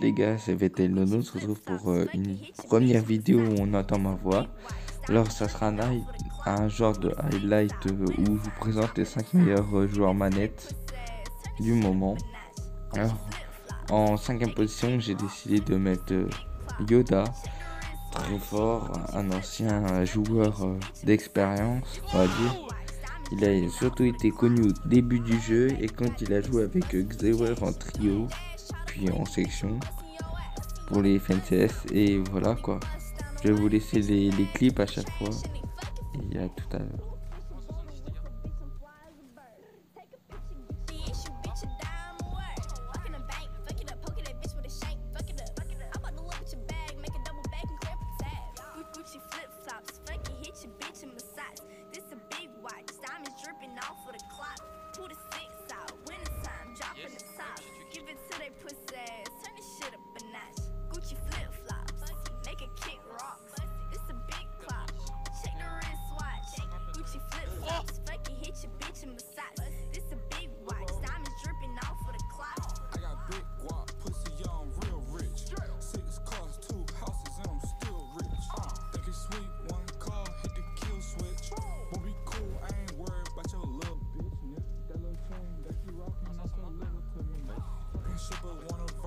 Les gars, c'est Vettel Nono, on se retrouve pour euh, une première vidéo où on entend ma voix. Alors ça sera un, genre de highlight euh, où je vous présente les 5 meilleurs euh, joueurs manettes du moment. Alors en cinquième position j'ai décidé de mettre Yoda, très fort, un ancien joueur d'expérience on va dire. Il a surtout été connu au début du jeu et quand il a joué avec Xewer en trio, puis en section pour les FNCS et voilà quoi. Je vais vous laisser les, les clips à chaque fois et à tout à l'heure.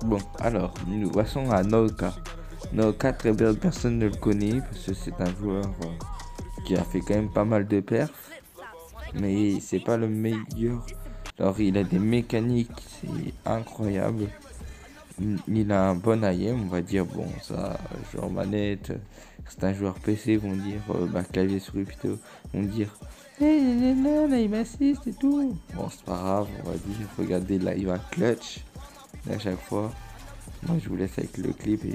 Bon, alors, nous passons à Noka. Noka, très bien, personne ne le connaît parce que c'est un joueur euh, qui a fait quand même pas mal de perfs, mais c'est pas le meilleur. Alors, il a des mécaniques, c'est incroyable. Il- a un bon IM, on va dire, bon, ça, joueur manette, c'est un joueur PC, vont dire, euh, bah, clavier souris plutôt, vont dire, hey, nanana, il m'assiste et tout. Bon, c'est pas grave, on va dire, regardez là, il va clutch à chaque fois. Moi, je vous laisse avec le clip et.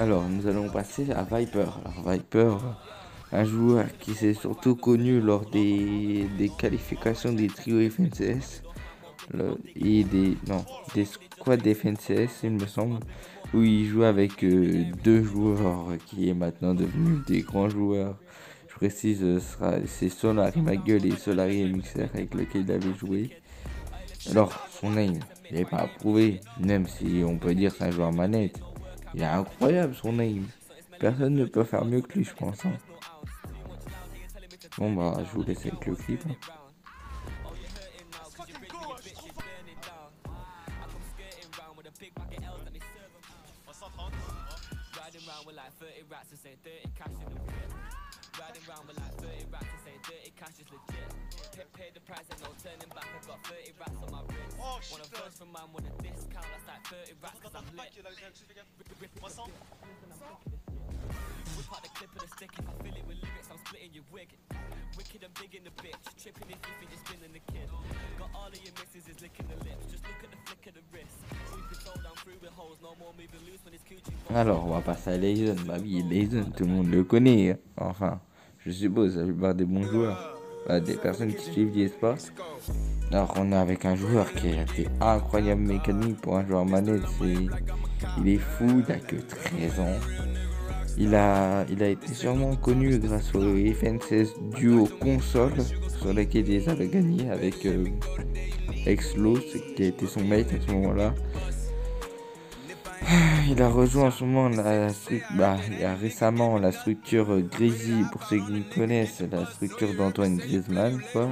Alors, nous allons passer à Viper. Alors, Viper, un joueur qui s'est surtout connu lors des, des qualifications des trios FNCS et des, non, des squads FNCS, il me semble, où il joue avec euh, deux joueurs qui est maintenant devenu des grands joueurs. Je précise, sera- c'est Solari Magueule et Solari MXR avec lequel il avait joué. Alors, son aim, il n'est pas approuvé, même si on peut dire c'est un joueur manette. Il est incroyable son aim. Personne ne peut faire mieux que lui, je pense. hein. Bon, bah, je vous laisse avec le clip. Riding round with like 30 rats and say 30 cash in the whip. Riding round with like 30 rats and say 30 cash is legit. Pay, pay the price and no turning back. Got 30 rats on my wrist. Oh, from man with a discount. That's like 30 rats cause I'm lit. Vincent Whip out the clip of the stick. If I fill it with lyrics, I'm splitting your wig. Wicked and big in the bitch. Tripping if you think you're spinning the kid. Got all of your misses is licking the lips. Just look at the flick of the wrist. Through with holes. No more moving loose when it's coochie. Alors, on va passer à Leison. Bah oui, Leison, tout le monde le connaît. hein. Enfin, je suppose, la plupart des bons joueurs. Bah, des personnes qui suivent l'e-sport. Alors, on est avec un joueur qui a été incroyable mécanique pour un joueur manette. Il est fou, il a que 13 ans. Il a, il a été sûrement connu grâce au FNCS duo console sur lequel il avait gagné avec euh, Exlo, c'est- qui a été son mate à ce moment-là. Il a rejoint en ce moment la, bah, il a récemment la structure euh, pour ceux qui connaissent, la structure d'Antoine Griezmann, quoi.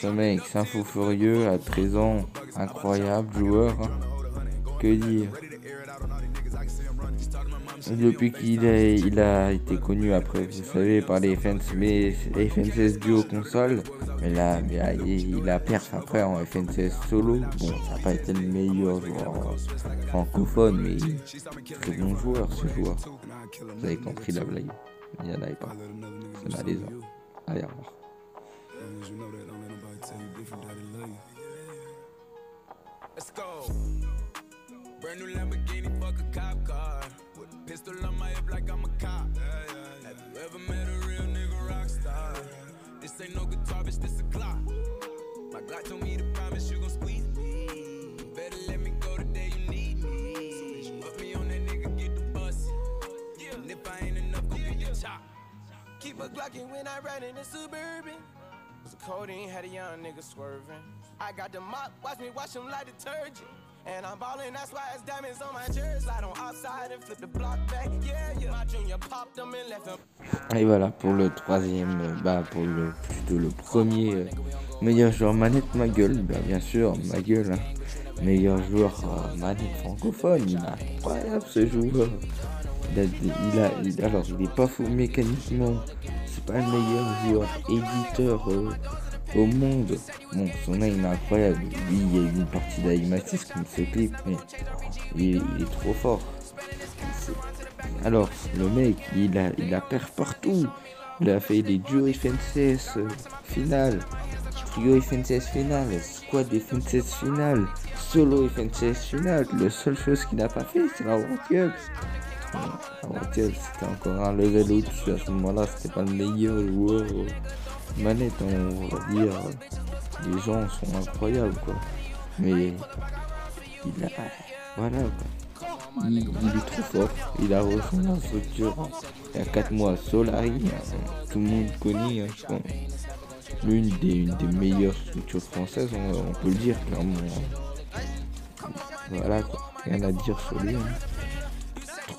Ce mec, c'est un fou furieux, à 13 ans, incroyable joueur. hein. Que dire? Depuis qu'il a, été connu après, vous savez, par les FNCS, mais FNCS duo console, mais là, mais il, a perf après en FNCS solo. Bon, ça n'a pas été le meilleur joueur euh, francophone, mais très bon joueur ce joueur. Vous avez compris la blague. Il n'y en avait pas. C'est malaisant. Allez, au revoir. Brand new Lamborghini, fuck a cop car. With a pistol on my hip like I'm a cop. Have you ever met a real nigga rock star? This ain't no guitar, bitch, this a clock. My God told me to promise you gon' squeeze me. Better let me go the day you need me. So put me on that nigga, get the bus. And if I ain't enough, go get your chop. Keep a Glockin' when I ride in the Suburban. Cause the codeine had a young nigga swerving. I got the mop, watch me wash him like detergent. And. Et voilà pour le troisième, bah pour le plutôt le premier euh, meilleur joueur manette ma gueule, bah bien sûr ma gueule, hein. meilleur joueur euh, manette francophone, il est incroyable ce joueur. Il a, il a, alors il est pas fou mécaniquement, c'est pas le meilleur joueur éditeur euh, au monde. Bon son aim est incroyable, lui il y a une partie d'Aimatis comme ce clip, mais il, est trop fort. Alors, le mec, il a, il a perf partout. Il a fait des duos FNCS euh, finales, trio FNCS finale, squad FNCS finale, solo FNCS finale. La seule chose qu'il n'a pas fait, c'est la World Cup. C'était encore un level au-dessus. À ce moment-là, c'était pas le meilleur joueur manette, on va dire. Les gens sont incroyables, quoi. Mais il a. Voilà, quoi. Il, est trop fort. Il a rejoint la structure il y a 4 mois. Solari, hein, tout le monde connaît, hein. L'une des, une des meilleures structures françaises, on, peut le dire clairement. hein. Voilà, quoi. rien à dire sur lui.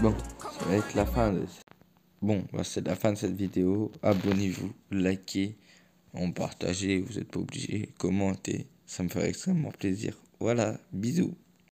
Bon, ça va être la fin de. Bah, c'est la fin de cette vidéo. Abonnez-vous, likez, en partagez. Vous n'êtes pas obligé, commentez. Ça me ferait extrêmement plaisir. Voilà, bisous.